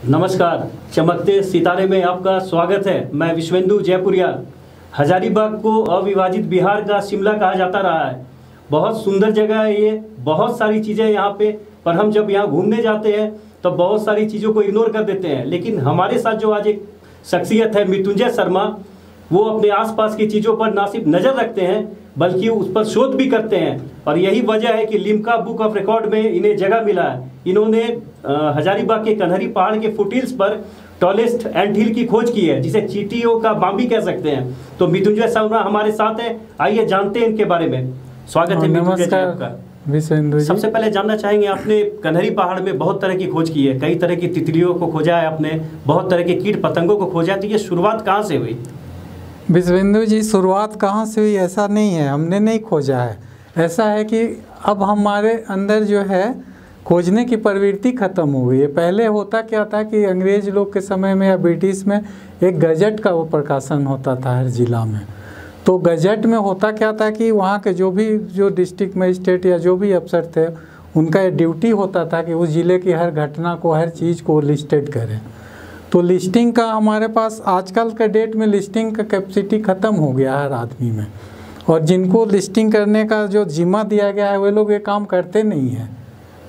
नमस्कार, चमकते सितारे में आपका स्वागत है। मैं विश्वेंदु जयपुरिया हजारीबाग को अविभाजित बिहार का शिमला कहा जाता रहा है। बहुत सुंदर जगह है ये, बहुत सारी चीज़ें यहाँ पे, पर हम जब यहाँ घूमने जाते हैं तो बहुत सारी चीज़ों को इग्नोर कर देते हैं। लेकिन हमारे साथ जो आज एक शख्सियत है, मृत्युंजय शर्मा वो अपने आसपास की चीज़ों पर ना सिर्फ़ नज़र रखते हैं बल्कि उस पर शोध भी करते हैं। और यही वजह है कि लिम्का बुक ऑफ़ रिकॉर्ड में इन्हें जगह मिला है। इन्होंने हजारीबाग के कन्हरी पहाड़ के फुटिल्स पर टॉलेस्ट एंड हिल की खोज की है जिसे चीटियों का बाम भी कह सकते हैं। तो मृत्युंजय शर्मा हमारे साथ है। आइए जानते हैं इनके बारे में। स्वागत है मृत्युंजय आपका। सबसे पहले जानना चाहेंगे आपने कन्हरी पहाड़ में बहुत तरह की खोज की है। कई तरह की तितलियों को खोजा है आपने बहुत तरह के कीट पतंगों को खोजा है। तो ये शुरुआत कहाँ से हुई? विश्वेंदु जी, शुरुआत कहाँ से हुई? ऐसा नहीं है, हमने नहीं खोजा है। ऐसा है कि अब हमारे अंदर जो है, खोजने की प्रवृत्ति खत्म हो गई है। पहले होता क्या था कि अंग्रेज़ लोग के समय में या ब्रिटिश में एक गजट का वो प्रकाशन होता था हर जिला में। तो गजट में होता क्या था कि वहाँ के जो भी, जो डिस्ट्रिक्ट मजिस्ट्रेट या जो भी अफसर थे, उनका ये ड्यूटी होता था कि उस ज़िले की हर घटना को, हर चीज़ को लिस्टेड करें। तो लिस्टिंग का हमारे पास आजकल के डेट में लिस्टिंग का कैपेसिटी ख़त्म हो गया है हर आदमी में। और जिनको लिस्टिंग करने का जो जिम्मा दिया गया है, वे लोग ये काम करते नहीं हैं।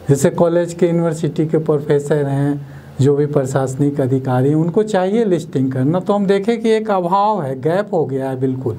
जैसे कॉलेज के यूनिवर्सिटी के प्रोफेसर हैं, जो भी प्रशासनिक अधिकारी हैं, उनको चाहिए लिस्टिंग करना। तो हम देखें कि एक अभाव है गैप हो गया है बिल्कुल।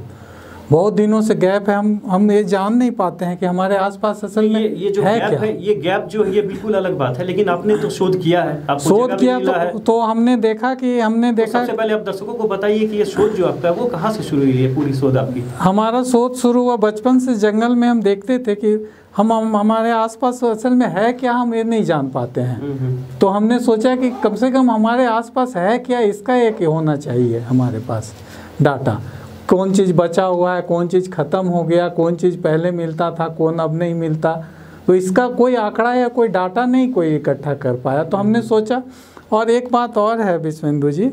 बहुत दिनों से गैप है हम हम ये जान नहीं पाते हैं कि हमारे आसपास असल में ये ये जो है गैप क्या? है ये गैप जो है ये बिल्कुल अलग बात है लेकिन आपने तो शोध किया है आपको शोध किया मिला है। तो, तो हमने देखा कि हमने देखा तो सबसे पहले आप दर्शकों को बताइए कि ये शोध जो आपका है वो कहाँ से शुरू हुई है पूरी शोध आपकी? हमारा शोध शुरू हुआ बचपन से जंगल में हम देखते थे कि हम, हम हमारे आसपास असल में है क्या हम ये नहीं जान पाते हैं। तो हमने सोचा कि कम से कम हमारे आसपास है क्या इसका एक होना चाहिए हमारे पास डाटा। कौन चीज़ बचा हुआ है, कौन चीज़ ख़त्म हो गया, कौन चीज़ पहले मिलता था, कौन अब नहीं मिलता। तो इसका कोई आंकड़ा या कोई डाटा नहीं कोई इकट्ठा कर पाया। तो हमने सोचा, और एक बात और है विश्वेंदु जी,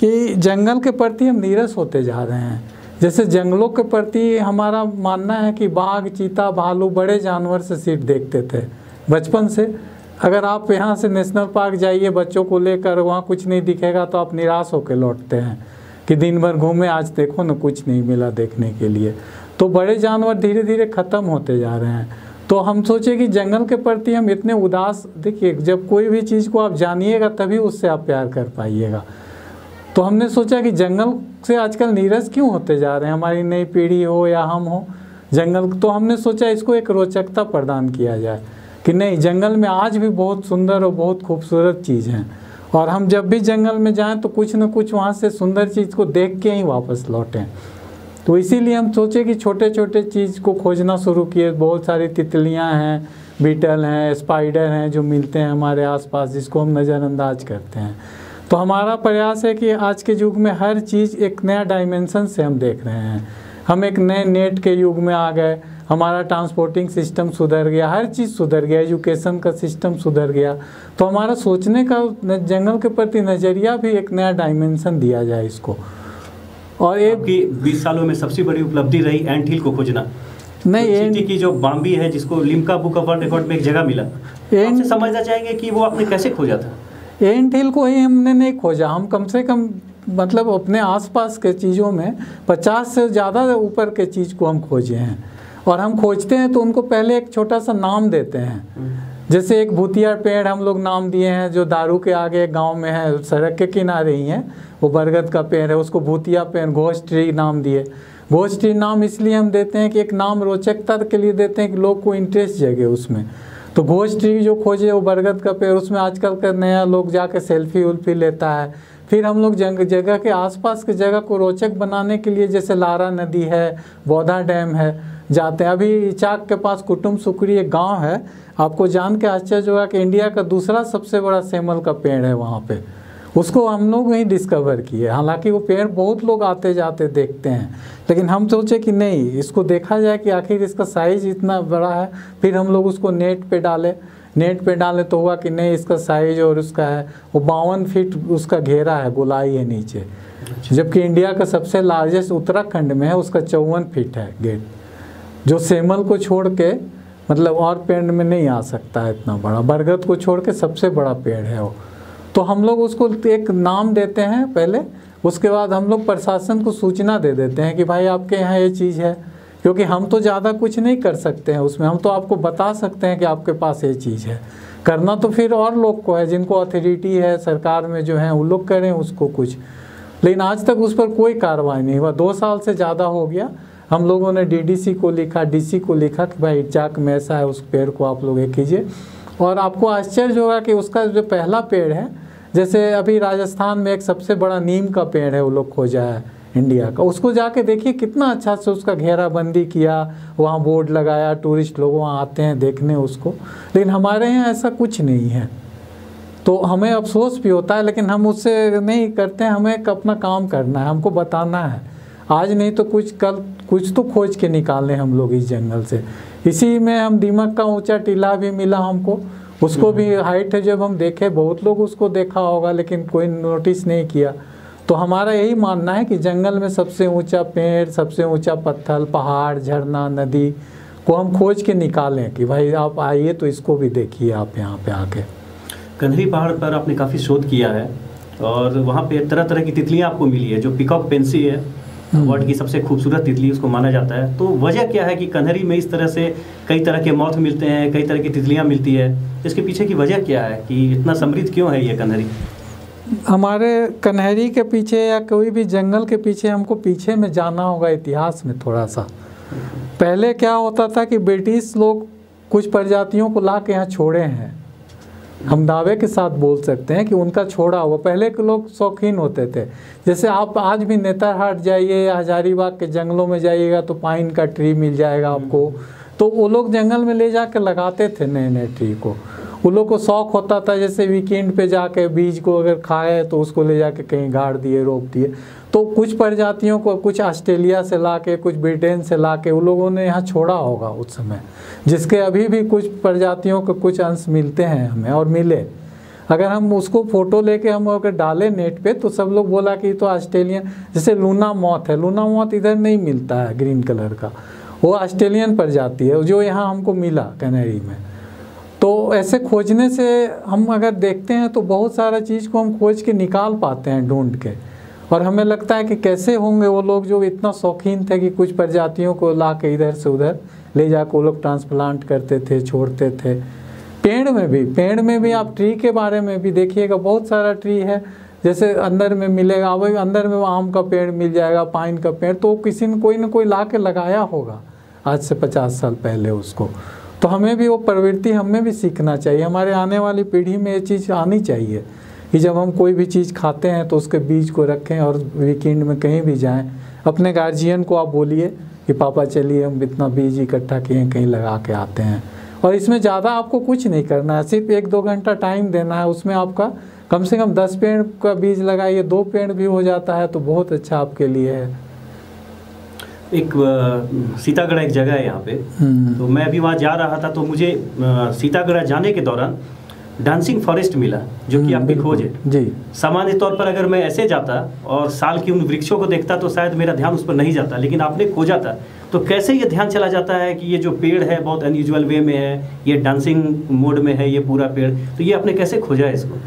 कि जंगल के प्रति हम नीरस होते जा रहे हैं। जैसे जंगलों के प्रति हमारा मानना है कि बाघ, चीता, भालू बड़े जानवर से सिर्फ़ देखते थे, बचपन से। अगर आप यहाँ से नेशनल पार्क जाइए, बच्चों को लेकर वहाँ कुछ नहीं दिखेगा तो आप निराश होकर लौटते हैं। कि दिन भर घूमे, आज देखो ना कुछ नहीं मिला देखने के लिए। तो बड़े जानवर धीरे धीरे ख़त्म होते जा रहे हैं। तो हम सोचे कि जंगल के प्रति हम इतने उदास, देखिए, जब कोई भी चीज़ को आप जानिएगा तभी उससे आप प्यार कर पाइएगा। तो हमने सोचा कि जंगल से आजकल नीरस क्यों होते जा रहे हैं? हमारी नई पीढ़ी हो या हम हो, जंगल तो हमने सोचा इसको एक रोचकता प्रदान किया जाए कि नहीं, जंगल में आज भी बहुत सुंदर और बहुत खूबसूरत चीज़ हैं। और हम जब भी जंगल में जाएँ तो कुछ ना कुछ वहाँ से सुंदर चीज़ को देख के ही वापस लौटें। तो इसीलिए हम सोचे कि छोटे छोटे चीज़ को खोजना शुरू किए। बहुत सारी तितलियाँ हैं, बीटल हैं, स्पाइडर हैं जो मिलते हैं हमारे आसपास, जिसको हम नज़रअंदाज करते हैं। तो हमारा प्रयास है कि आज के युग में हर चीज़ एक नया डायमेंशन से हम देख रहे हैं। हम एक नए नेट के युग में आ गए। हमारा ट्रांसपोर्टिंग सिस्टम सुधर गया हर चीज़ सुधर गया एजुकेशन का सिस्टम सुधर गया। तो हमारा सोचने का जंगल के प्रति नज़रिया भी एक नया डायमेंशन दिया जाए इसको। और एक आपकी 20 सालों में सबसे बड़ी उपलब्धि रही एंट हिल को खोजना। नहीं तो एंड की जो बाम्बी है जिसको Limca book of world record में एक जगह मिला एंड- आपसे समझना चाहेंगे कि वो आपने कैसे खोजा था? एंट हिल को ही हमने नहीं खोजा। हम कम से कम मतलब अपने आसपास के चीज़ों में पचास से ज़्यादा ऊपर के चीज़ को हम खोजे हैं। और हम खोजते हैं तो उनको पहले एक छोटा सा नाम देते हैं। जैसे एक भूतिया पेड़ हम लोग नाम दिए हैं, जो दारू के आगे गाँव में है, सड़क के किनारे ही है। वो बरगद का पेड़ है, उसको भूतिया पेड़ घोष ट्री नाम दिए। घोष ट्री नाम इसलिए हम देते हैं कि एक नाम रोचकता के लिए देते हैं कि लोग को इंटरेस्ट जगे उसमें। तो घोष ट्री जो खोजे, वो बरगद का पेड़, उसमें आजकल का नया लोग जाके सेल्फी उल्फी लेता है। फिर हम लोग जंग, जगह के आसपास के जगह को रोचक बनाने के लिए, जैसे लारा नदी है, बौधा डैम है जाते हैं। अभी इचाक के पास कुटुम सुकरी एक गाँव है। आपको जान के आश्चर्य होगा कि इंडिया का दूसरा सबसे बड़ा सेमल का पेड़ है वहाँ पे। उसको हम लोग ही डिस्कवर किए। हालाँकि वो पेड़ बहुत लोग आते जाते देखते हैं। लेकिन हम सोचे कि नहीं, इसको देखा जाए कि आखिर इसका साइज़ इतना बड़ा है, फिर हम लोग उसको नेट पे डाले। नेट पे डाले तो हुआ कि नहीं, इसका साइज़ और उसका है, वो बावन फीट उसका घेरा है, गोलाई है नीचे। जबकि इंडिया का सबसे लार्जेस्ट उत्तराखंड में है, उसका चौवन फीट है गेट जो सेमल को छोड़ के मतलब और पेड़ में नहीं आ सकता इतना बड़ा। बरगद को छोड़ के सबसे बड़ा पेड़ है वो। तो हम लोग उसको एक नाम देते हैं पहले। उसके बाद हम लोग प्रशासन को सूचना दे देते हैं कि भाई आपके यहाँ ये चीज़ है। क्योंकि हम तो ज़्यादा कुछ नहीं कर सकते हैं उसमें। हम तो आपको बता सकते हैं कि आपके पास ये चीज़ है। करना तो फिर और लोग को है, जिनको अथॉरिटी है, सरकार में जो है, वो लोग करें उसको कुछ। लेकिन आज तक उस पर कोई कार्रवाई नहीं हुआ। दो साल से ज़्यादा हो गया। हम लोगों ने डीडीसी को लिखा डीसी को लिखा कि भाई चाक में ऐसा है, उस पेड़ को आप लोग ये कीजिए। और आपको आश्चर्य होगा कि उसका जो पहला पेड़ है, जैसे अभी राजस्थान में एक सबसे बड़ा नीम का पेड़ है, वो लोग खोजा है इंडिया का। उसको जाके देखिए, कितना अच्छा से उसका घेराबंदी किया, वहाँ बोर्ड लगाया, टूरिस्ट लोग वहाँ आते हैं देखने उसको। लेकिन हमारे यहाँ ऐसा कुछ नहीं है। तो हमें अफसोस भी होता है, लेकिन हम उससे नहीं करते हैं हमें अपना काम करना है, हमको बताना है। आज नहीं तो कुछ कल कुछ तो खोज के निकालें हम लोग इस जंगल से। इसी में हम दीमक का ऊँचा टीला भी मिला हमको। उसको भी हाइट है जब हम देखे बहुत लोग उसको देखा होगा लेकिन कोई नोटिस नहीं किया। तो हमारा यही मानना है कि जंगल में सबसे ऊँचा पेड़ सबसे ऊँचा पत्थर पहाड़ झरना नदी को हम खोज के निकालें कि भाई आप आइए तो इसको भी देखिए आप यहाँ पे आके। कन्हरी पहाड़ पर आपने काफ़ी शोध किया है और वहाँ पे तरह तरह की तितलियाँ आपको मिली है जो पिकॉक पेंसी है हम्म। वर्ल्ड की सबसे खूबसूरत तितली उसको माना जाता है। तो वजह क्या है कि कन्हरी में इस तरह से कई तरह के मौत मिलते हैं कई तरह की तितलियाँ मिलती है। इसके पीछे की वजह क्या है कि इतना समृद्ध क्यों है ये कन्हरी? हमारे कन्हरी के पीछे या कोई भी जंगल के पीछे हमको पीछे में जाना होगा इतिहास में थोड़ा सा। पहले क्या होता था कि ब्रिटिश लोग कुछ प्रजातियों को ला के यहाँ छोड़े हैं। हम दावे के साथ बोल सकते हैं कि उनका छोड़ा हुआ, पहले के लोग शौकीन होते थे। जैसे आप आज भी नेतरहाट जाइए या हजारीबाग के जंगलों में जाइएगा तो पाइन का ट्री मिल जाएगा आपको। तो वो लोग जंगल में ले जा लगाते थे नए नए ट्री को। वो लोग को शौक होता था, जैसे वीकेंड पे जाके बीज को अगर खाए तो उसको ले जाके कहीं गाड़ दिए, रोप दिए। तो कुछ प्रजातियों को, कुछ ऑस्ट्रेलिया से ला के कुछ ब्रिटेन से ला के उन लोगों ने यहाँ छोड़ा होगा उस समय, जिसके अभी भी कुछ प्रजातियों के कुछ अंश मिलते हैं हमें और मिले। अगर हम उसको फ़ोटो लेके हम अगर डालें नेट पे तो सब लोग बोला कि तो ऑस्ट्रेलियन, जैसे लूना मौत है, लूना मौत इधर नहीं मिलता है, ग्रीन कलर का। वो ऑस्ट्रेलियन प्रजाति है, जो यहाँ हमको मिला, कैनेरी में। तो ऐसे खोजने से हम अगर देखते हैं तो बहुत सारा चीज़ को हम खोज के निकाल पाते हैं ढूंढ के। और हमें लगता है कि कैसे होंगे वो लोग जो इतना शौकीन थे कि कुछ प्रजातियों को ला के इधर से उधर ले जाकर वो लोग ट्रांसप्लांट करते थे, छोड़ते थे। पेड़ में भी, पेड़ में भी आप ट्री के बारे में भी देखिएगा, बहुत सारा ट्री है। जैसे अंदर में मिलेगा, वही अंदर में आम का पेड़ मिल जाएगा, पाइन का पेड़ तो किसी ने कोई ना कोई ला के लगाया होगा आज से पचास साल पहले उसको। तो हमें भी वो प्रवृत्ति हमें भी सीखना चाहिए। हमारे आने वाली पीढ़ी में ये चीज़ आनी चाहिए कि जब हम कोई भी चीज़ खाते हैं तो उसके बीज को रखें और वीकेंड में कहीं भी जाएँ। अपने गार्जियन को आप बोलिए कि, पापा चलिए, हम इतना बीज इकट्ठा किए कहीं लगा के आते हैं। और इसमें ज़्यादा आपको कुछ नहीं करना है। सिर्फ़ एक दो घंटा टाइम देना है, उसमें आपका कम से कम दस पेड़ का बीज लगाइए, दो पेड़ भी हो जाता है तो बहुत अच्छा आपके लिए है। एक सीतागढ़ एक जगह है यहाँ पे। हम्म। तो मैं अभी वहाँ जा रहा था तो मुझे सीतागढ़ जाने के दौरान डांसिंग फॉरेस्ट मिला जो कि हम्म, आपकी खोज है। जी। सामान्य तौर पर अगर मैं ऐसे जाता और साल की उन वृक्षों को देखता तो शायद मेरा ध्यान उस पर नहीं जाता लेकिन आपने खोजा था। तो कैसे ये ध्यान चला जाता है कि ये जो पेड़ है बहुत अनयूजुअल वे में है ये डांसिंग मोड में है ये पूरा पेड़ तो ये आपने कैसे खोजा है इसको?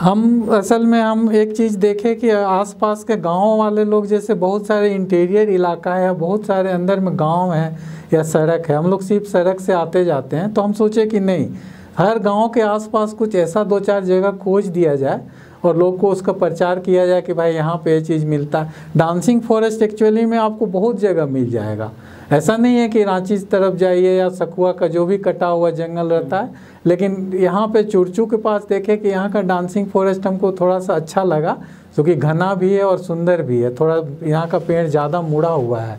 हम असल में हम एक चीज़ देखें कि आसपास के गाँव वाले लोग जैसे बहुत सारे इंटीरियर इलाका है या बहुत सारे अंदर में गाँव है या सड़क है, हम लोग सिर्फ़ सड़क से आते जाते हैं तो हम सोचे कि नहीं, हर गाँव के आसपास कुछ ऐसा दो चार जगह खोज दिया जाए और लोग को उसका प्रचार किया जाए कि भाई यहाँ पे ये चीज़ मिलता है। डांसिंग फॉरेस्ट एक्चुअली में आपको बहुत जगह मिल जाएगा। ऐसा नहीं है कि रांची तरफ़ जाइए या सखुआ का जो भी कटा हुआ जंगल रहता है लेकिन यहाँ पे चुरचू के पास देखे कि यहाँ का डांसिंग फॉरेस्ट हमको थोड़ा सा अच्छा लगा क्योंकि घना भी है और सुंदर भी है। थोड़ा यहाँ का पेड़ ज़्यादा मुड़ा हुआ है।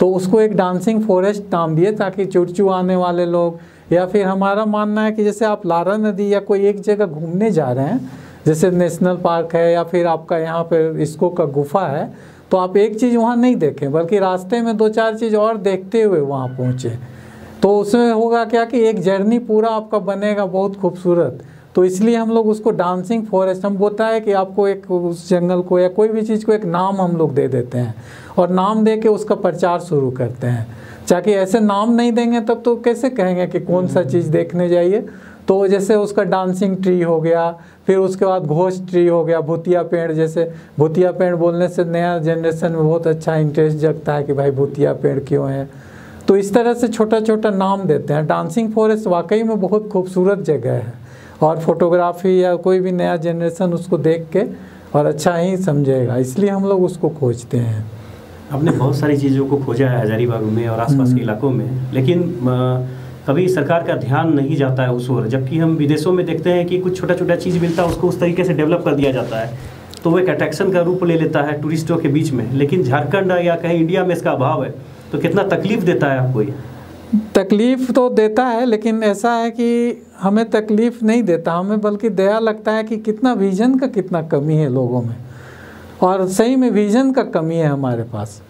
तो उसको एक डांसिंग फॉरेस्ट नाम दिए ताकि चुरचू आने वाले लोग या फिर हमारा मानना है कि जैसे आप लारा नदी या कोई एक जगह घूमने जा रहे हैं, जैसे नेशनल पार्क है या फिर आपका यहाँ पे इसको का गुफा है तो आप एक चीज़ वहाँ नहीं देखें, बल्कि रास्ते में दो चार चीज़ और देखते हुए वहाँ पहुँचे। तो उसमें होगा क्या कि एक जर्नी पूरा आपका बनेगा बहुत खूबसूरत। तो इसलिए हम लोग उसको डांसिंग फॉरेस्ट, हम बोलता है कि आपको एक उस जंगल को या कोई भी चीज़ को एक नाम हम लोग दे देते हैं और नाम दे के उसका प्रचार शुरू करते हैं। चाहे ऐसे नाम नहीं देंगे तब तो कैसे कहेंगे कि कौन सा चीज़ देखने जाइए? तो जैसे उसका डांसिंग ट्री हो गया, फिर उसके बाद घोष ट्री हो गया, भूतिया पेड़ जैसे, भूतिया पेड़ बोलने से नया जनरेशन में बहुत अच्छा इंटरेस्ट जगता है कि भाई भूतिया पेड़ क्यों है? तो इस तरह से छोटा छोटा नाम देते हैं। डांसिंग फॉरेस्ट वाकई में बहुत खूबसूरत जगह है और फोटोग्राफी या कोई भी नया जनरेशन उसको देख के और अच्छा ही समझेगा इसलिए हम लोग उसको खोजते हैं। आपने बहुत सारी चीज़ों को खोजा है हजारीबाग में और आसपास के हम्म। इलाकों में लेकिन कभी सरकार का ध्यान नहीं जाता है उस ओर जबकि हम विदेशों में देखते हैं कि कुछ छोटा छोटा चीज़ मिलता है उसको उस तरीके से डेवलप कर दिया जाता है। तो वो एक अट्रैक्शन का रूप ले लेता है टूरिस्टों के बीच में। लेकिन झारखंड या कहीं इंडिया में इसका अभाव है। तो कितना तकलीफ़ देता है आपको ये? तकलीफ़ तो देता है, लेकिन ऐसा है कि हमें तकलीफ़ नहीं देता, हमें बल्कि दया लगता है कि कितना विज़न का कितना कमी है लोगों में। और सही में विज़न का कमी है हमारे पास।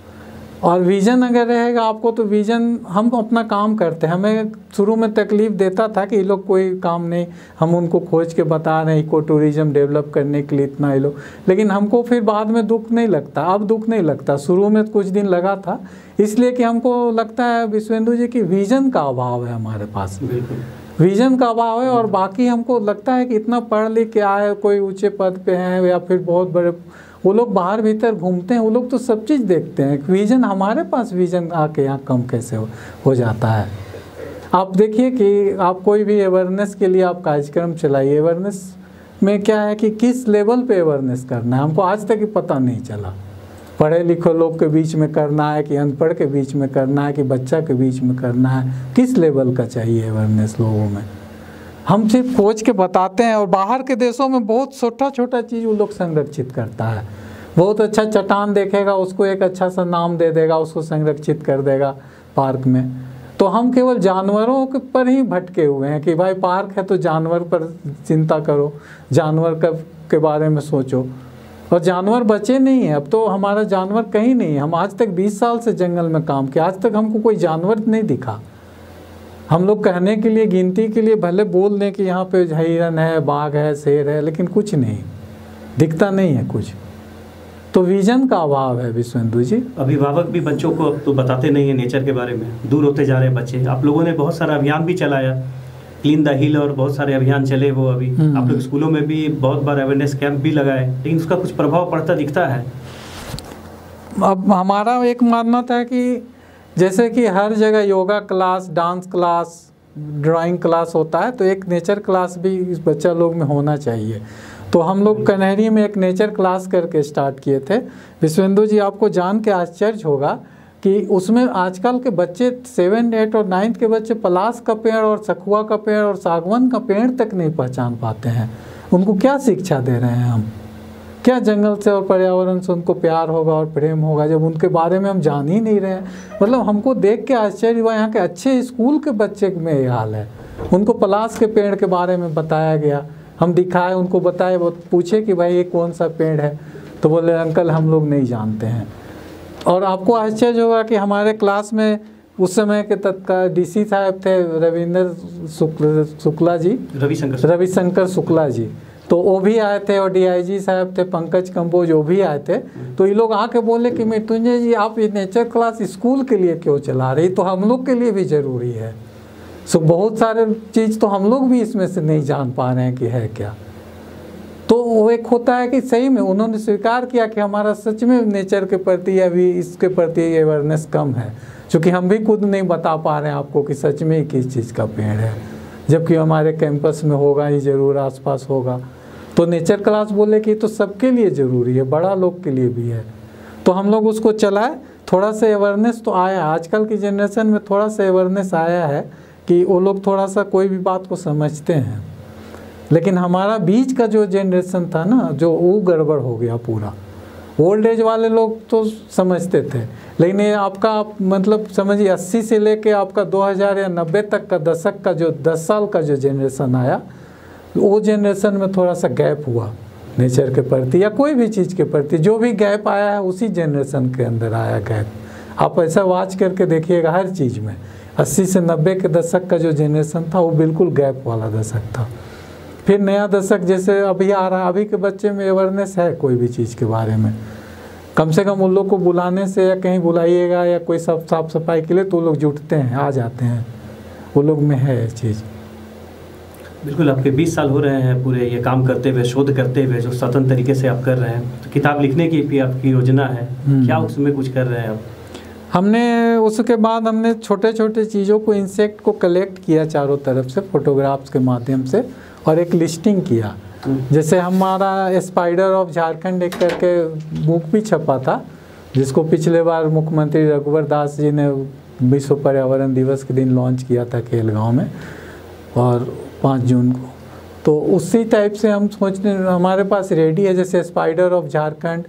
और विज़न अगर रहेगा आपको तो विज़न हम अपना काम करते हैं। हमें शुरू में तकलीफ़ देता था कि ये लोग कोई काम नहीं हम उनको खोज के बता रहे हैं इको टूरिज़्म डेवलप करने के लिए इतना ये लोग। लेकिन हमको फिर बाद में दुख नहीं लगता अब दुख नहीं लगता। शुरू में कुछ दिन लगा था इसलिए कि हमको लगता है विश्वेंदु जी की विज़न का अभाव है हमारे पास। विजन का अभाव है और बाकी हमको लगता है कि इतना पढ़ लिख के आए कोई ऊँचे पद पर हैं या फिर बहुत बड़े वो लोग बाहर भीतर घूमते हैं वो लोग तो सब चीज़ देखते हैं। विजन हमारे पास विजन आके यहाँ कम कैसे हो, हो जाता है? आप देखिए कि आप कोई भी अवेयरनेस के लिए आप कार्यक्रम चलाइए। अवेयरनेस में क्या है कि किस लेवल पे अवेयरनेस करना है? हमको आज तक पता नहीं चला। पढ़े लिखे लोग के बीच में करना है कि अनपढ़ के बीच में करना है कि बच्चा के बीच में करना है? किस लेवल का चाहिए अवेयरनेस लोगों में? हम सिर्फ़ खोज के बताते हैं और बाहर के देशों में बहुत छोटा छोटा चीज़ वो लोग संरक्षित करता है। बहुत अच्छा चट्टान देखेगा, उसको एक अच्छा सा नाम दे देगा, उसको संरक्षित कर देगा पार्क में। तो हम केवल जानवरों के पर ही भटके हुए हैं कि भाई पार्क है तो जानवर पर चिंता करो, जानवर का के बारे में सोचो। और जानवर बचे नहीं हैं, अब तो हमारा जानवर कहीं नहीं है। हम आज तक 20 साल से जंगल में काम किया आज तक हमको कोई जानवर नहीं दिखा। हम लोग कहने के लिए गिनती के लिए भले बोल दें कि यहाँ पे हिरन है बाघ है शेर है लेकिन कुछ नहीं। दिखता नहीं है कुछ। तो विजन का अभाव है विश्व विश्वेंदु जी। अभिभावक भी बच्चों को अब तो बताते नहीं है नेचर के बारे में। दूर होते जा रहे हैं बच्चे। आप लोगों ने बहुत सारा अभियान भी चलाया। क्लीन द हिल और बहुत सारे अभियान चले वो अभी। हम्म। आप लोग स्कूलों में भी बहुत बार अवेयरनेस कैंप भी लगाए। लेकिन उसका कुछ प्रभाव पड़ता दिखता है। अब हमारा एक मानना था कि जैसे कि हर जगह yoga class dance class drawing class होता है तो एक नेचर क्लास भी इस बच्चा लोग में होना चाहिए। तो हम लोग कन्हरी में एक नेचर क्लास करके स्टार्ट किए थे। विश्वेंदु जी आपको जान के आश्चर्य होगा कि उसमें आजकल के बच्चे सेवन एट और नाइन्थ के बच्चे पलास का पेड़ और सखुआ का पेड़ और सागवन का पेड़ तक नहीं पहचान पाते हैं। उनको क्या शिक्षा दे रहे हैं हम? क्या जंगल से और पर्यावरण से उनको प्यार होगा और प्रेम होगा? जब उनके बारे में हम जान ही नहीं रहे हैं। मतलब हमको देख के आश्चर्य हुआ यहाँ के अच्छे स्कूल के बच्चे में ये हाल है। उनको पलास के पेड़ के बारे में बताया गया। हम दिखाए उनको बताए वो पूछे कि भाई ये कौन सा पेड़ है? तो बोले अंकल हम लोग नहीं जानते हैं। और आपको आश्चर्य होगा कि हमारे क्लास में उस समय के तत्काल डीसी साहब थे रविंद्र शुक्ल शुक्ला जी। रविशंकर रविशंकर शुक्ला जी। तो वो भी आए थे और डीआईजी साहब थे, पंकज कंबोज वो भी आए थे। तो ये लोग आके बोले कि मृत्युंजय जी, आप ये नेचर क्लास स्कूल के लिए क्यों चला रही? तो हम लोग के लिए भी ज़रूरी है। सो बहुत सारे चीज़ तो हम लोग भी इसमें से नहीं जान पा रहे हैं कि है क्या। तो वो एक होता है कि सही में उन्होंने स्वीकार किया कि हमारा सच में नेचर के प्रति या भी इसके प्रति अवेयरनेस कम है। क्योंकि हम भी खुद नहीं बता पा रहे हैं आपको कि सच में किस चीज़ का पेड़ है। जबकि हमारे कैंपस में होगा ही ज़रूर आसपास होगा। तो नेचर क्लास बोले कि तो सबके लिए ज़रूरी है, बड़ा लोग के लिए भी है। तो हम लोग उसको चलाए, थोड़ा सा अवेयरनेस तो आया। आजकल की जनरेशन में थोड़ा सा अवेयरनेस आया है कि वो लोग थोड़ा सा कोई भी बात को समझते हैं। लेकिन हमारा बीच का जो जनरेशन था ना, जो वो गड़बड़ हो गया पूरा। ओल्ड एज वाले लोग तो समझते थे, लेकिन ये आपका, आप मतलब समझिए, अस्सी से लेके आपका 2000 या 90 तक का, दशक का जो 10 साल का जो जनरेशन आया वो जनरेशन में थोड़ा सा गैप हुआ नेचर के प्रति या कोई भी चीज़ के प्रति, जो भी गैप आया है, उसी जनरेशन के अंदर आया गैप आप ऐसा वाच करके देखिएगा हर चीज़ में। 80 से 90 के दशक का जो जनरेशन था, वो बिल्कुल गैप वाला दशक था। फिर नया दशक जैसे अभी आ रहा है, अभी के बच्चे में अवेयरनेस है कोई भी चीज़ के बारे में। कम से कम उन लोग को बुलाने से या कहीं बुलाइएगा या कोई सब साफ़ सफ़ाई के लिए तो वो लोग जुटते हैं, आ जाते हैं। वो लोग में है ये चीज़। बिल्कुल आपके 20 साल हो रहे हैं पूरे ये काम करते हुए शोध करते हुए जो स्वतंत्र तरीके से आप कर रहे हैं। तो किताब लिखने की भी आपकी योजना है। हम्म। क्या उसमें कुछ कर रहे हैं आप? हमने उसके बाद हमने छोटे छोटे चीज़ों को इंसेक्ट को कलेक्ट किया चारों तरफ़ से फोटोग्राफ्स के माध्यम से और एक लिस्टिंग किया। हम्म। जैसे हमारा स्पाइडर ऑफ़ झारखंड एक करके बुक भी छपा था जिसको पिछले बार मुख्यमंत्री रघुवर दास जी ने विश्व पर्यावरण दिवस के दिन लॉन्च किया था खेलगांव में। और पाँच जून को। तो उसी टाइप से हम सोचने, हमारे पास रेडी है, जैसे स्पाइडर ऑफ़ झारखंड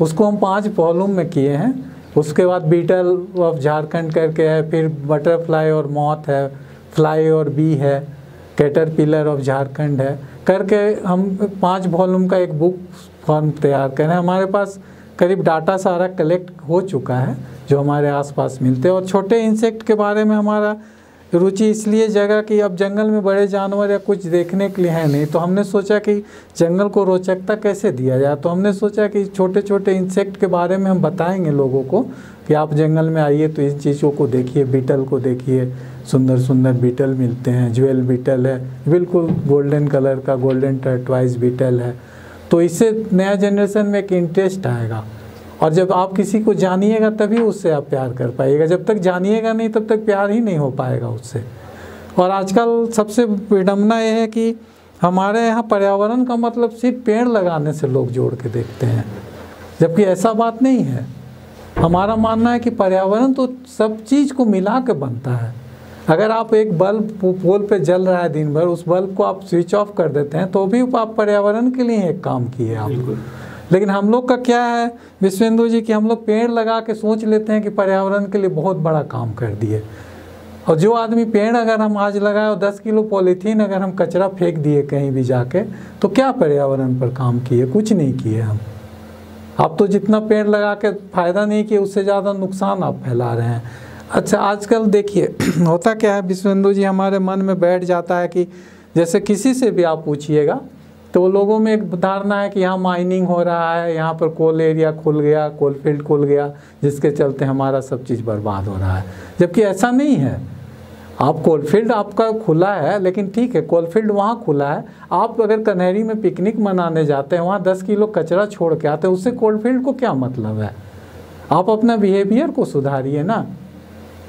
उसको हम पाँच वॉलूम में किए हैं। उसके बाद बीटल ऑफ़ झारखंड करके है, फिर बटरफ्लाई और मौत है फ्लाई और बी है कैटर पिलर ऑफ़ झारखंड है। करके हम पाँच वॉलूम का एक बुक फॉर्म तैयार करें। हमारे पास करीब डाटा सारा कलेक्ट हो चुका है, जो हमारे आसपास मिलते हैं। और छोटे इंसेक्ट के बारे में हमारा रुचि इसलिए जगह कि अब जंगल में बड़े जानवर या कुछ देखने के लिए है नहीं तो हमने सोचा कि जंगल को रोचकता कैसे दिया जाए? तो हमने सोचा कि छोटे छोटे इंसेक्ट के बारे में हम बताएँगे लोगों को कि आप जंगल में आइए तो इन चीज़ों को देखिए बीटल को देखिए सुंदर सुंदर बीटल मिलते हैं ज्वेल बीटल है, बिल्कुल गोल्डन कलर का गोल्डन टर्टवाइज बीटल है। तो इससे नया जनरेशन में एक इंटरेस्ट आएगा। और जब आप किसी को जानिएगा, तभी उससे आप प्यार कर पाइएगा। जब तक जानिएगा नहीं, तब तक प्यार ही नहीं हो पाएगा उससे। और आजकल सबसे विडम्बना यह है कि हमारे यहाँ पर्यावरण का मतलब सिर्फ़ पेड़ लगाने से लोग जोड़ के देखते हैं, जबकि ऐसा बात नहीं है। हमारा मानना है कि पर्यावरण तो सब चीज़ को मिला के बनता है। अगर आप एक बल्ब पोल पे जल रहा है दिन भर, उस बल्ब को आप स्विच ऑफ़ कर देते हैं तो भी आप पर्यावरण के लिए एक काम किए आप। लेकिन हम लोग का क्या है, विश्वेंदु जी, कि हम लोग पेड़ लगा के सोच लेते हैं कि पर्यावरण के लिए बहुत बड़ा काम कर दिए। और जो आदमी पेड़ अगर हम आज लगाए और दस किलो पॉलीथीन अगर हम कचरा फेंक दिए कहीं भी जाके तो क्या पर्यावरण पर काम किए? कुछ नहीं किए हम। आप तो जितना पेड़ लगा के फ़ायदा नहीं किए, उससे ज़्यादा नुकसान आप फैला रहे हैं। अच्छा आजकल देखिए, होता क्या है, विश्वेंदु जी हमारे मन में बैठ जाता है कि जैसे किसी से भी आप पूछिएगा तो लोगों में एक धारणा है कि यहाँ माइनिंग हो रहा है, यहाँ पर कोल एरिया खुल गया कोल फ़ील्ड खुल गया, जिसके चलते हमारा सब चीज़ बर्बाद हो रहा है। जबकि ऐसा नहीं है। आप कोलफील्ड आपका खुला है, लेकिन ठीक है कोलफील्ड वहाँ खुला है। आप अगर कन्हैरी में पिकनिक मनाने जाते हैं, वहाँ दस किलो कचरा छोड़ के आते हैं, उससे कोलफील्ड को क्या मतलब है? आप अपना बिहेवियर को सुधारिए ना।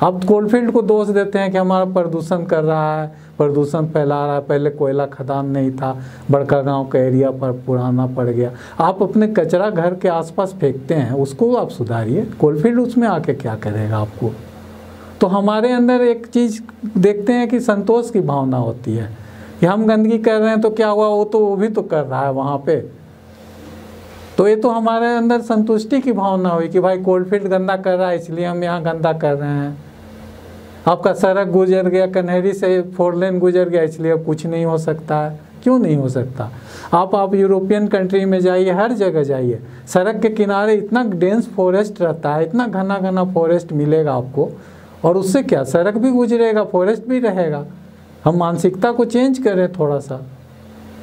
आप कोलफील्ड को दोष देते हैं कि हमारा प्रदूषण कर रहा है प्रदूषण फैला रहा है। पहले कोयला खदान नहीं था, बड़का गाँव का एरिया पर पुराना पड़ गया। आप अपने कचरा घर के आसपास फेंकते हैं, उसको आप सुधारिए। कोलफील्ड उसमें आके क्या करेगा आपको? तो हमारे अंदर एक चीज़ देखते हैं कि संतोष की भावना होती है। कि हम गंदगी कर रहे हैं तो क्या हुआ? वो तो वो भी तो कर रहा है वहाँ पे। तो ये तो हमारे अंदर संतुष्टि की भावना हुई कि भाई कोलफील्ड गंदा कर रहा है, इसलिए हम यहाँ गंदा कर रहे हैं। आपका सड़क गुजर गया, कन्हरी से फोर लेन गुजर गया, इसलिए अब कुछ नहीं हो सकता। है क्यों नहीं हो सकता? आप आप यूरोपियन कंट्री में जाइए, हर जगह जाइए। सड़क के किनारे इतना डेंस फॉरेस्ट रहता है, इतना घना घना फॉरेस्ट मिलेगा आपको। और उससे क्या? सड़क भी गुजरेगा फॉरेस्ट भी रहेगा। हम मानसिकता को चेंज करें थोड़ा सा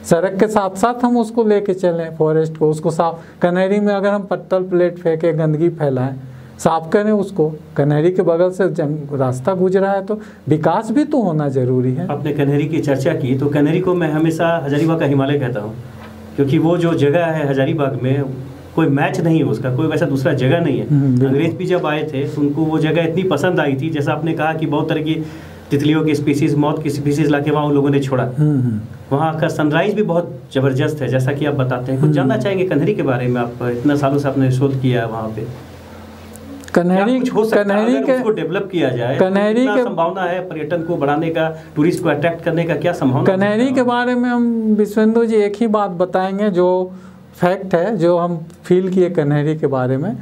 सड़क के साथ साथ हम उसको लेके चलें फॉरेस्ट को, उसको साफ़। कन्हरी में अगर हम पत्तल प्लेट फेंके, गंदगी फैलाएँ साफ़ करें उसको। कन्हरी के बगल से रास्ता गुजरा है तो विकास भी तो होना ज़रूरी है। आपने कन्हरी की चर्चा की तो कन्हरी को मैं हमेशा हजारीबाग का हिमालय कहता हूँ क्योंकि वो जो जगह है हजारीबाग में कोई मैच नहीं है उसका कोई वैसा दूसरा जगह नहीं हम्म, है अंग्रेज़ भी जब आए थे तो उनको वो जगह इतनी पसंद आई थी जैसा आपने कहा कि बहुत तरह की तितलियों की स्पीसीज मौत की स्पीसीज लाके वहाँ उन लोगों ने छोड़ा। हम्म, हम्म। वहाँ का सनराइज भी बहुत ज़बरदस्त है जैसा कि आप बताते हैं। कुछ हम्म। जानना चाहेंगे कन्हरी के बारे में आप? इतना सालों से आपने शोध किया है वहाँ पे। कन्हरी कुछ हो सकता कन्हरी के उसको डेवलप किया जाए कन्हरी तो कितना के- संभावना है पर्यटन को बढ़ाने का टूरिस्ट को अट्रैक्ट करने का क्या संभावना हो कन्हैरी के बारे में हम विश्वेंदु जी एक ही बात बताएँगे जो फैक्ट है जो हम फील किए कन्हैरी के बारे में।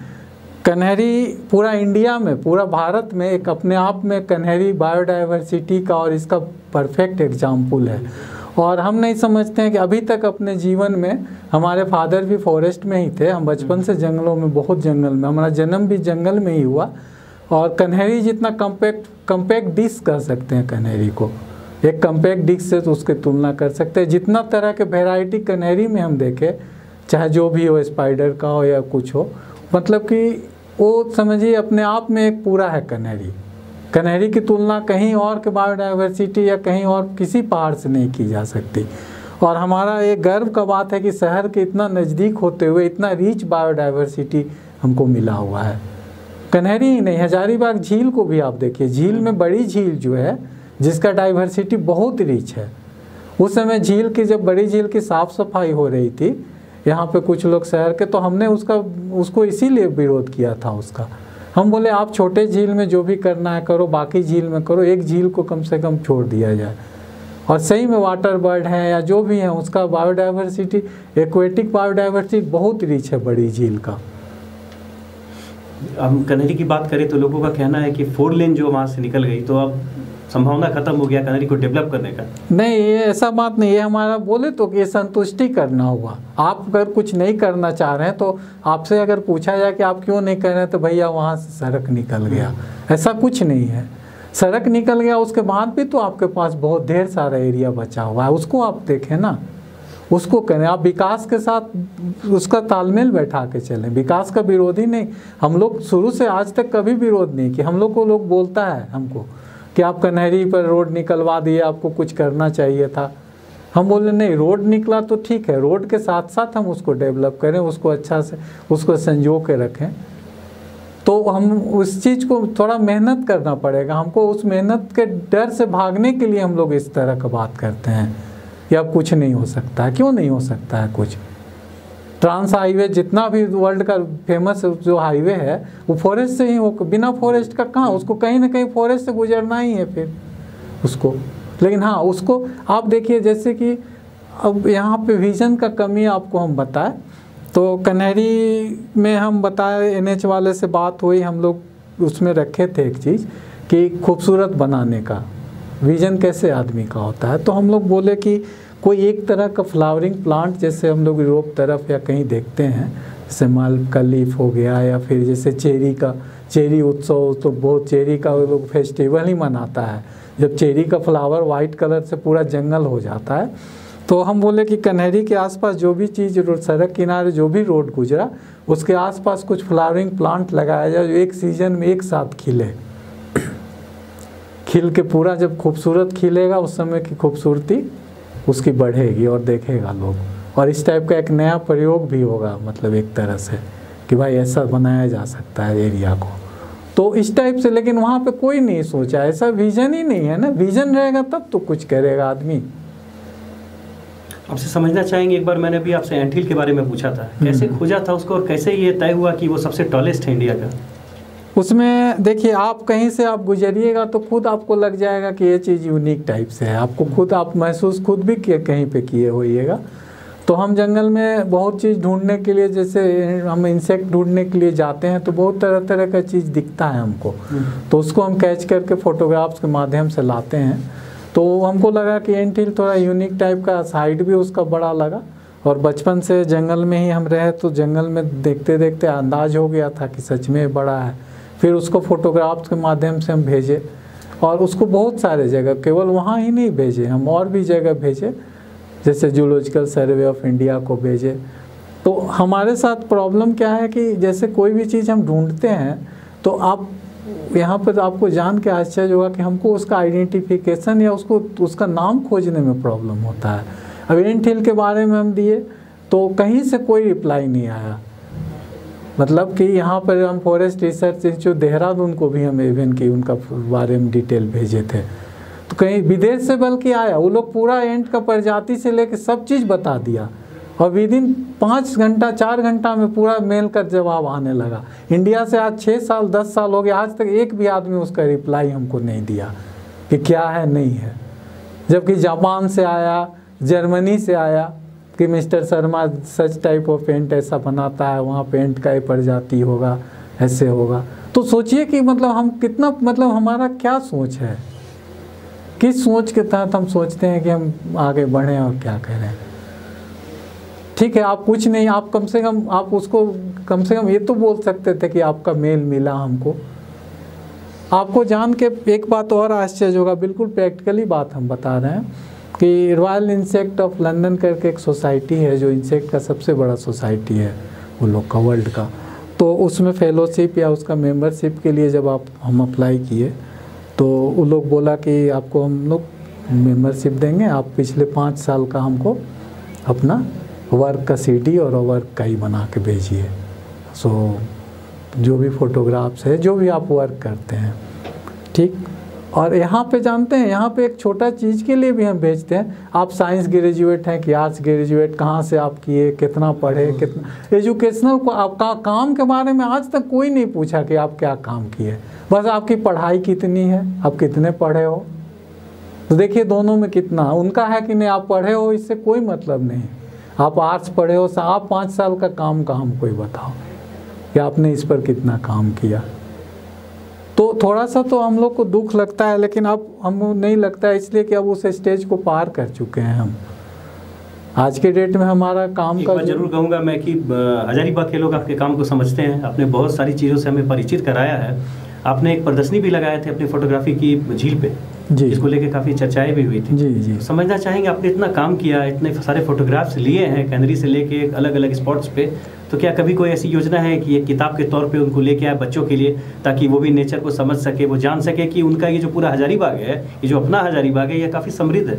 कन्हैरी पूरा इंडिया में पूरा भारत में एक अपने आप में कन्हैरी बायोडाइवर्सिटी का और इसका परफेक्ट एग्ज़ाम्पल है। और हम नहीं समझते हैं कि अभी तक अपने जीवन में हमारे फादर भी फॉरेस्ट में ही थे। हम बचपन से जंगलों में, बहुत जंगल में। हमारा जन्म भी जंगल में ही हुआ। और कन्हैरी जितना कम्पैक्ट कम्पैक्ट डिश कह सकते हैं कन्हैरी को। एक कम्पैक्ट डिश से तो उसकी तुलना कर सकते हैं। जितना तरह के वेराइटी कन्हैरी में हम देखें, चाहे जो भी हो स्पाइडर का हो या कुछ हो मतलब कि वो समझिए अपने आप में एक पूरा है कन्हैरी। कन्हरी की तुलना कहीं और के बायोडाइवर्सिटी या कहीं और किसी पहाड़ से नहीं की जा सकती। और हमारा एक गर्व का बात है कि शहर के इतना नज़दीक होते हुए, इतना रिच बायोडाइवर्सिटी हमको मिला हुआ है। कन्हरी ही नहीं, हजारीबाग झील को भी आप देखिए। झील में बड़ी झील जो है, जिसका डाइवर्सिटी बहुत रिच है। उस समय झील की, जब बड़ी झील की साफ़ सफ़ाई हो रही थी, यहाँ पे कुछ लोग शहर के तो हमने उसका, उसको इसीलिए विरोध किया था उसका। हम बोले, आप छोटे झील में जो भी करना है करो, बाकी झील में करो, एक झील को कम से कम छोड़ दिया जाए। और सही में वाटर बर्ड है या जो भी हैं, उसका बायोडाइवर्सिटी एक्वेटिक बायोडाइवर्सिटी बहुत रिच है बड़ी झील का। हम कनेरी की बात करें तो लोगों का कहना है कि फोर लेन जो वहाँ से निकल गई तो अब संभावना खत्म हो गया कन्हरी को डेवलप करने का। नहीं, ये ऐसा बात नहीं है हमारा बोले तो कि संतुष्टि करना हुआ। आप अगर कुछ नहीं करना चाह रहे हैं तो आपसे अगर पूछा जाए कि आप क्यों नहीं कर रहे हैं तो भैया वहाँ से सड़क निकल गया। ऐसा कुछ नहीं है। सड़क निकल गया, उसके बाद भी तो आपके पास बहुत ढेर सारा एरिया बचा हुआ है। उसको आप देखें ना। उसको करें। आप विकास के साथ उसका तालमेल बैठा के चलें। विकास का विरोधी नहीं। हम लोग शुरू से आज तक कभी विरोध नहीं कि हम लोग को लोग बोलता है हमको। कि आप कन्हरी पर रोड निकलवा दिए, आपको कुछ करना चाहिए था। हम बोले, नहीं, रोड निकला तो ठीक है, रोड के साथ साथ हम उसको डेवलप करें, उसको अच्छा से, उसको संजो के रखें। तो हम उस चीज़ को थोड़ा मेहनत करना पड़ेगा। हमको उस मेहनत के डर से भागने के लिए हम लोग इस तरह का बात करते हैं। अब कुछ नहीं हो सकता क्यों नहीं हो सकता है कुछ? ट्रांस हाईवे जितना भी वर्ल्ड का फ़ेमस जो हाईवे है, वो फॉरेस्ट से ही हो, बिना फॉरेस्ट का कहाँ, उसको कहीं ना कहीं फॉरेस्ट से गुजरना ही है फिर, उसको। लेकिन हाँ उसको आप देखिए, जैसे कि अब यहाँ पे विजन का कमी आपको हम बताएँ तो कन्हरी में हम बताए एनएच वाले से बात हुई, हम लोग उसमें रखे थे एक चीज़, कि खूबसूरत बनाने का विजन कैसे आदमी का होता है। तो हम लोग बोले कि कोई एक तरह का फ्लावरिंग प्लांट जैसे हम लोग यूरोप तरफ़ या कहीं देखते हैं, जैसे माल का लीफ हो गया या फिर जैसे चेरी का, चेरी उत्सव तो बहुत चेरी का लोग फेस्टिवल ही मनाता है। जब चेरी का फ्लावर वाइट कलर से पूरा जंगल हो जाता है तो हम बोले कि कन्हरी के आसपास जो भी चीज़ रोड सड़क किनारे जो भी रोड गुजरा, उसके आसपास कुछ फ्लावरिंग प्लांट लगाया जाए जो एक सीज़न में एक साथ खिले। खिल के पूरा जब खूबसूरत खिलेगा, उस समय की खूबसूरती उसकी बढ़ेगी और देखेगा लोग। और इस टाइप का एक नया प्रयोग भी होगा मतलब एक तरह से कि भाई ऐसा बनाया जा सकता है एरिया को। तो इस टाइप से लेकिन वहाँ पे कोई नहीं सोचा ऐसा विजन ही नहीं है ना। विजन रहेगा तब तो कुछ करेगा आदमी। आपसे समझना चाहेंगे एक बार मैंने भी आपसे एंटिल के बारे में पूछा था। कैसे हम्म। खोजा था उसको और कैसे ये तय हुआ कि वो सबसे टॉलेस्ट है इंडिया का? उसमें देखिए आप कहीं से आप गुजरिएगा तो खुद आपको लग जाएगा कि ये चीज़ यूनिक टाइप से है। आपको खुद आप महसूस खुद भी किए कहीं पे किए होइएगा। तो हम जंगल में बहुत चीज़ ढूँढने के लिए जैसे हम इंसेक्ट ढूँढने के लिए जाते हैं तो बहुत तरह तरह का चीज़ दिखता है हमको। हम्म। तो उसको हम कैच करके फ़ोटोग्राफ्स के माध्यम से लाते हैं। तो हमको लगा कि एंटिल थोड़ा यूनिक टाइप का साइड भी उसका बड़ा लगा। और बचपन से जंगल में ही हम रहे तो जंगल में देखते देखते अंदाज हो गया था कि सच में बड़ा है। फिर उसको फोटोग्राफ्स के माध्यम से हम भेजे। और उसको बहुत सारे जगह, केवल वहाँ ही नहीं भेजे, हम और भी जगह भेजे। जैसे जूलॉजिकल सर्वे ऑफ़ इंडिया को भेजे। तो हमारे साथ प्रॉब्लम क्या है कि जैसे कोई भी चीज़ हम ढूंढते हैं तो आप यहाँ पर आपको जान के आश्चर्य होगा कि हमको उसका आइडेंटिफिकेशन या उसको, उसका नाम खोजने में प्रॉब्लम होता है। अब एंट हिल के बारे में हम दिए तो कहीं से कोई रिप्लाई नहीं आया। मतलब कि यहाँ पर हम फॉरेस्ट रिसर्च इंस्टीट्यूट देहरादून को भी हम इवन की उनका बारे में डिटेल भेजे थे। तो कहीं विदेश से बल्कि आया, वो लोग पूरा एंट का प्रजाति से लेकर सब चीज़ बता दिया। और विद इन पाँच घंटा, चार घंटा में पूरा मेल का जवाब आने लगा। इंडिया से आज छः साल, दस साल हो गया, आज तक एक भी आदमी उसका रिप्लाई हमको नहीं दिया कि क्या है, नहीं है। जबकि जापान से आया, जर्मनी से आया कि mister Sharma such type of paint ऐसा बनाता है, वहाँ पेंट का प्रजाति होगा, ऐसे होगा। तो सोचिए कि मतलब हम कितना मतलब हमारा क्या सोच है? किस सोच के तहत हम सोचते हैं कि हम आगे बढ़ें और क्या करें? ठीक है, आप कुछ नहीं, आप कम से कम, आप उसको कम से कम ये तो बोल सकते थे कि आपका मेल मिला हमको। आपको जान के एक बात और आश्चर्य होगा, बिल्कुल प्रैक्टिकली बात हम बता रहे हैं। कि रॉयल इंसेक्ट ऑफ़ लंदन करके एक सोसाइटी है, जो इंसेक्ट का सबसे बड़ा सोसाइटी है, वो लोग का, वर्ल्ड का। तो उसमें फेलोशिप या उसका मेंबरशिप के लिए जब आप, हम अप्लाई किए तो वो लोग बोला कि आपको हम लोग मेम्बरशिप देंगे, आप पिछले पाँच साल का हमको अपना वर्क का सीडी और वर्क का ही बना के भेजिए। सो, जो भी फोटोग्राफ्स है, जो भी आप वर्क करते हैं, ठीक? और यहाँ पे जानते हैं यहाँ पे एक छोटा चीज़ के लिए भी हम भेजते हैं। आप साइंस ग्रेजुएट हैं कि आर्ट्स ग्रेजुएट कहाँ से आप किए कितना पढ़े कितना एजुकेशनल को आपका काम के बारे में आज तक कोई नहीं पूछा कि आप क्या काम किए। बस आपकी पढ़ाई कितनी है आप कितने पढ़े हो? तो देखिए दोनों में कितना उनका है कि नहीं आप पढ़े हो इससे कोई मतलब नहीं। आप आर्ट्स पढ़े हो आप पाँच साल का काम का हम कोई बताओ कि आपने इस पर कितना काम किया। तो थोड़ा सा तो हम लोग को दुख लगता है लेकिन अब हम नहीं लगता है इसलिए कि अब उस स्टेज को पार कर चुके हैं हम। आज के डेट में हमारा काम का ज़रूर कहूँगा मैं कि हजारीबाग के लोग आपके काम को समझते हैं। आपने बहुत सारी चीज़ों से हमें परिचित कराया है। आपने एक प्रदर्शनी भी लगाए थे अपनी फोटोग्राफी की झील पे। जी। इसको लेके काफ़ी चर्चाएँ भी हुई थी। जी जी। समझना चाहेंगे आपने इतना काम किया इतने सारे फोटोग्राफ्स लिए हैं कैनरी से लेके अलग अलग स्पॉट्स पे। तो क्या कभी कोई ऐसी योजना है कि एक किताब के तौर पे उनको लेके आए बच्चों के लिए, ताकि वो भी नेचर को समझ सके, वो जान सके कि उनका ये जो पूरा हजारीबाग है, ये जो अपना हजारीबाग है, ये काफ़ी समृद्ध है?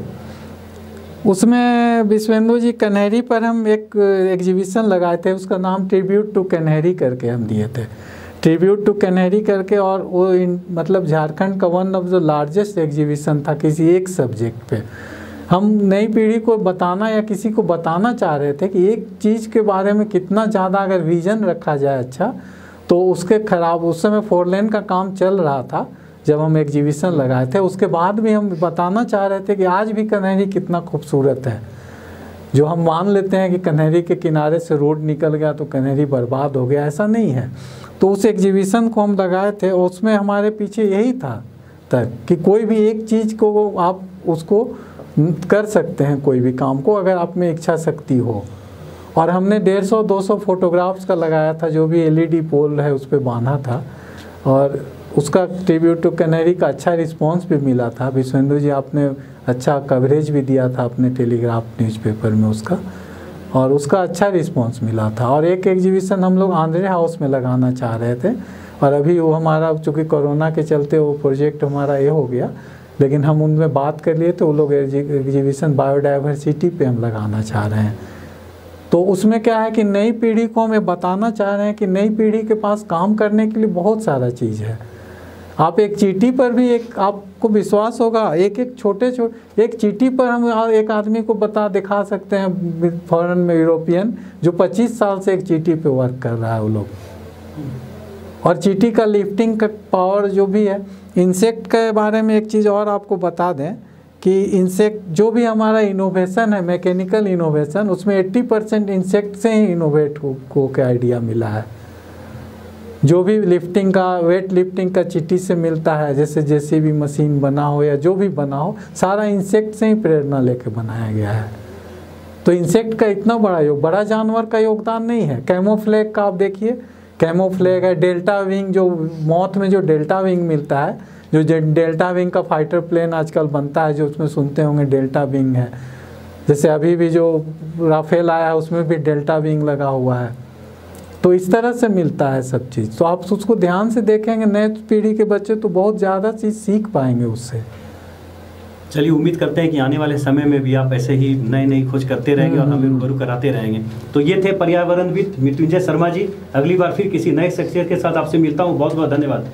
उसमें विश्वेंदु जी कन्हैरी पर हम एक एग्जीबिशन लगाए थे, उसका नाम ट्रिब्यूट टू कन्हैरी करके हम दिए थे। ट्रिब्यूट टू कन्हैरी करके और वो इन मतलब झारखंड का one of the largest exhibition था किसी एक सब्जेक्ट पे। हम नई पीढ़ी को बताना या किसी को बताना चाह रहे थे कि एक चीज़ के बारे में कितना ज़्यादा अगर विजन रखा जाए अच्छा तो उसके खराब, उस समय फोर लेन का काम चल रहा था, जब हम एग्जीबिशन लगाए थे। उसके बाद भी हम बताना चाह रहे थे कि आज भी कन्हैरी कितना खूबसूरत है। जो हम मान लेते हैं कि कन्हैरी के किनारे से रोड निकल गया तो कन्हैरी बर्बाद हो गया, ऐसा नहीं है। तो उस एग्जीबिशन को हम लगाए थे, उसमें हमारे पीछे यही था तक कि कोई भी एक चीज़ को आप, उसको कर सकते हैं कोई भी काम को, अगर आप में इच्छा शक्ति हो। और हमने डेढ़ सौ, दो सौ फोटोग्राफ्स का लगाया था, जो भी एलईडी पोल है, उस पर बांधा था। और उसका ट्रिब्यूट टू कैनरी का अच्छा रिस्पांस भी मिला था। विश्वेंदु जी, आपने अच्छा कवरेज भी दिया था अपने टेलीग्राफ न्यूज़पेपर में उसका। और उसका अच्छा रिस्पांस मिला था। और एक एग्जीबिशन हम लोग आंध्रे हाउस में लगाना चाह रहे थे। और अभी वो हमारा, चूँकि कोरोना के चलते वो प्रोजेक्ट हमारा ये हो गया लेकिन हम उनमें बात कर लिए तो वो लोग एग्जीबिशन बायोडाइवर्सिटी पे हम लगाना चाह रहे हैं। तो उसमें क्या है कि नई पीढ़ी को हमें बताना चाह रहे हैं कि नई पीढ़ी के पास काम करने के लिए बहुत सारा चीज़ है। आप एक चीटी पर भी एक, आपको विश्वास होगा, एक एक छोटे छोटे एक चीटी पर हम एक आदमी को बता, दिखा सकते हैं फॉरेन में यूरोपियन जो 25 साल से एक चीटी पे वर्क कर रहा है वो लोग। और चीटी का लिफ्टिंग का पावर जो भी है इंसेक्ट के बारे में एक चीज़ और आपको बता दें कि इंसेक्ट जो भी हमारा इनोवेशन है मैकेनिकल इनोवेशन उसमें 80 परसेंट इंसेक्ट से ही इनोवेट को, को के आइडिया मिला है। जो भी लिफ्टिंग का वेट लिफ्टिंग का चिट्ठी से मिलता है जैसे जैसे भी मशीन बना हो या जो भी बना हो सारा इंसेक्ट से ही प्रेरणा लेके बनाया गया है। तो इंसेक्ट का इतना बड़ा योग बड़ा जानवर का योगदान नहीं है। कैमोफ्लेग का आप देखिए कैमोफ्लेग है, डेल्टा विंग जो मौत में जो डेल्टा विंग मिलता है, जो डेल्टा विंग का फाइटर प्लेन आजकल बनता है, जो उसमें सुनते होंगे डेल्टा विंग है। जैसे अभी भी जो राफेल आया है, उसमें भी डेल्टा विंग लगा हुआ है। तो इस तरह से मिलता है सब चीज़। तो आप उसको ध्यान से देखेंगे नए पीढ़ी के बच्चे तो बहुत ज़्यादा चीज़ सीख पाएँगे उससे। चलिए उम्मीद करते हैं कि आने वाले समय में भी आप ऐसे ही नए नई खोज करते रहेंगे और हमें रूबरू कराते रहेंगे। तो ये थे पर्यावरणविद मृत्युंजय शर्मा जी अगली बार फिर किसी नए शख्सियत के साथ आपसे मिलता हूँ। बहुत बहुत धन्यवाद।